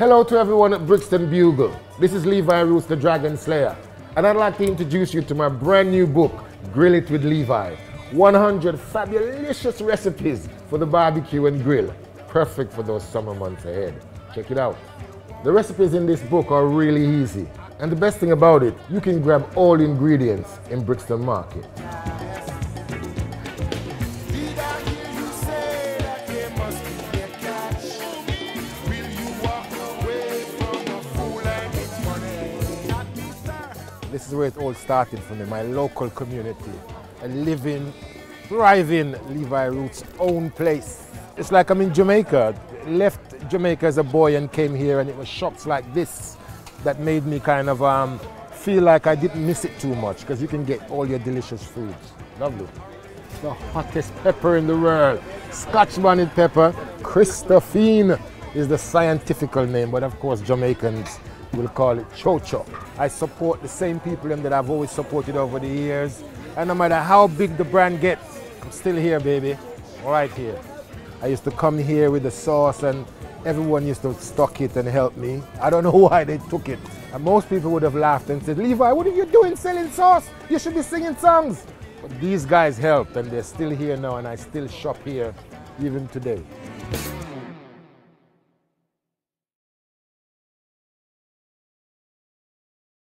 Hello to everyone at Brixton Bugle. This is Levi Roots, the Dragon Slayer, and I'd like to introduce you to my brand new book, Grill It with Levi. 100 fabulous recipes for the barbecue and grill, perfect for those summer months ahead. Check it out. The recipes in this book are really easy, and the best thing about it, you can grab all ingredients in Brixton Market. This is where it all started for me, my local community. A living, thriving Levi Roots own place. It's like I'm in Jamaica. Left Jamaica as a boy and came here and it was shops like this that made me kind of um, feel like I didn't miss it too much because you can get all your delicious foods. Lovely. The hottest pepper in the world. Scotch bonnet pepper. Christophine is the scientific name, but of course Jamaicans we'll call it Chocho. I support the same people that I've always supported over the years. And no matter how big the brand gets, I'm still here, baby. Right here. I used to come here with the sauce and everyone used to stock it and help me. I don't know why they took it. And most people would have laughed and said, Levi, what are you doing selling sauce? You should be singing songs. But these guys helped and they're still here now and I still shop here even today.